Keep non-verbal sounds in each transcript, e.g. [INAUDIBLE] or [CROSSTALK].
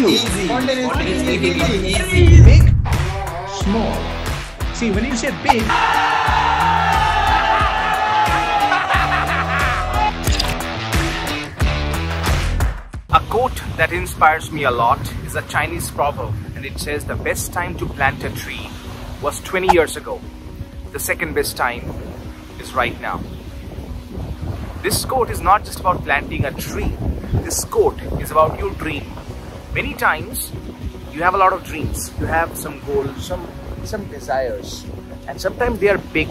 you. Easy. Spontaneous Spontaneous easy. easy. Big, small. See, when you say big, A quote that inspires me a lot is a Chinese proverb and it says the best time to plant a tree was 20 years ago. The second best time is right now. This quote is not just about planting a tree. This quote is about your dream. Many times you have a lot of dreams. You have some goals, some some desires. And sometimes they are big.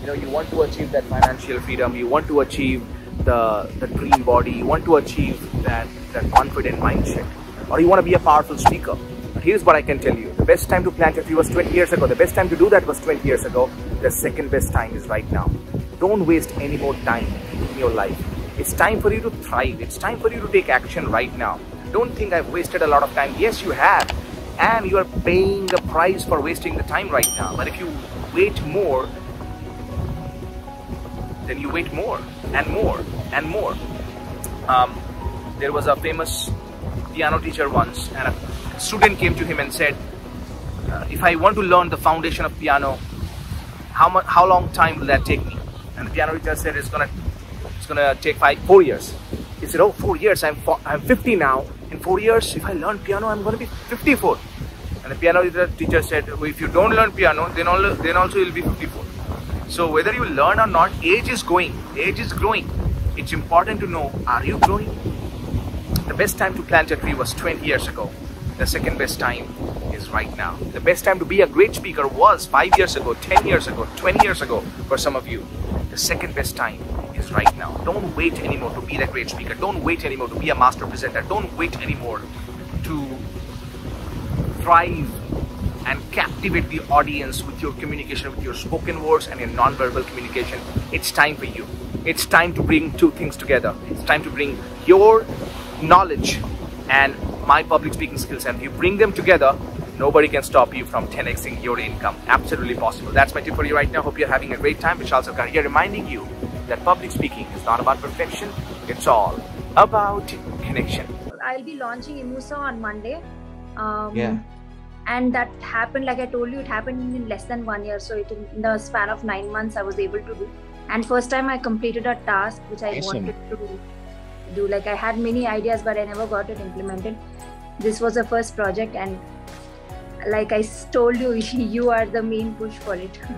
You know, you want to achieve that financial freedom, you want to achieve the, the dream body, you want to achieve that, that confident mindset, or you want to be a powerful speaker. But here's what I can tell you. The best time to plant a tree was 20 years ago. The best time to do that was 20 years ago. The second best time is right now. Don't waste any more time in your life. It's time for you to thrive. It's time for you to take action right now. Don't think I've wasted a lot of time. Yes, you have. And you are paying the price for wasting the time right now. But if you wait more, then you wait more and more and more. Um, there was a famous piano teacher once, and a student came to him and said, uh, "If I want to learn the foundation of piano, how much, how long time will that take me?" And the piano teacher said, "It's gonna, it's gonna take five, four years." He said, "Oh, four years. I'm, fo- I'm 50 now. In four years, if I learn piano, I'm gonna be 54." And the piano teacher said, "If you don't learn piano, then all, then also you'll be 54." So whether you learn or not, age is going, age is growing. It's important to know, are you growing? The best time to plant a tree was 20 years ago. The second best time is right now. The best time to be a great speaker was 5 years ago, 10 years ago, 20 years ago for some of you. The second best time is right now. Don't wait anymore to be that great speaker. Don't wait anymore to be a master presenter. Don't wait anymore to thrive and captivate the audience with your communication, with your spoken words and your non-verbal communication. It's time for you. It's time to bring two things together. It's time to bring your knowledge and my public speaking skills. And if you bring them together, nobody can stop you from 10xing your income. Absolutely possible. That's my tip for you right now. Hope you're having a great time. Bishal Sarkar here reminding you that public speaking is not about perfection. It's all about connection. I'll be launching Imusa on Monday. Um, Yeah. And that happened, like I told you, it happened in less than one year. So it, in the span of nine months, I was able to do. And first time I completed a task which I Awesome. wanted to do. Like I had many ideas, but I never got it implemented. This was the first project, and like I told you, [LAUGHS] you are the main push for it. [LAUGHS]